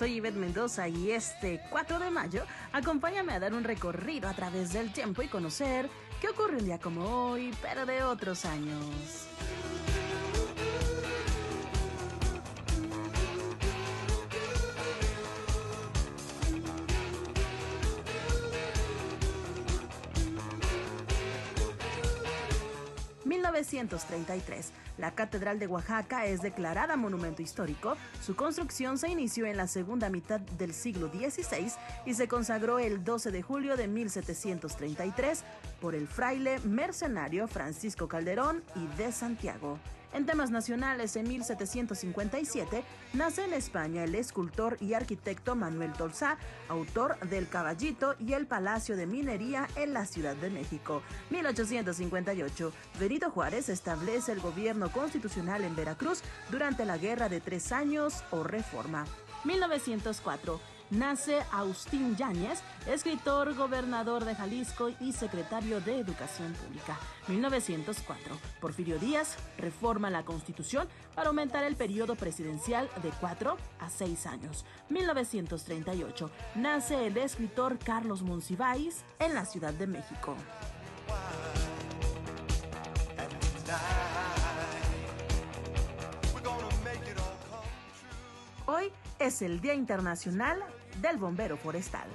soy Ivette Mendoza y este 4 de mayo acompáñame a dar un recorrido a través del tiempo y conocer qué ocurre un día como hoy, pero de otros años. 1933. La Catedral de Oaxaca es declarada monumento histórico. Su construcción se inició en la segunda mitad del siglo XVI y se consagró el 12 de julio de 1733 por el fraile mercenario Francisco Calderón y de Santiago. En temas nacionales, en 1757, nace en España el escultor y arquitecto Manuel Tolsá, autor del Caballito y el Palacio de Minería en la Ciudad de México. 1858, Benito Juárez establece el gobierno constitucional en Veracruz durante la Guerra de Tres Años o Reforma. 1904, nace Agustín Yáñez, escritor, gobernador de Jalisco y secretario de Educación Pública. 1904. Porfirio Díaz reforma la Constitución para aumentar el periodo presidencial de 4 a 6 años. 1938. Nace el escritor Carlos Monsiváis en la Ciudad de México. Hoy es el Día Internacional del Bombero Forestal.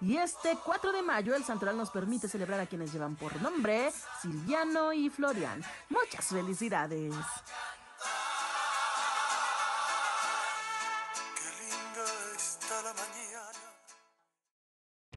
Y este 4 de mayo el santoral nos permite celebrar a quienes llevan por nombre Silviano y Florian. Muchas felicidades.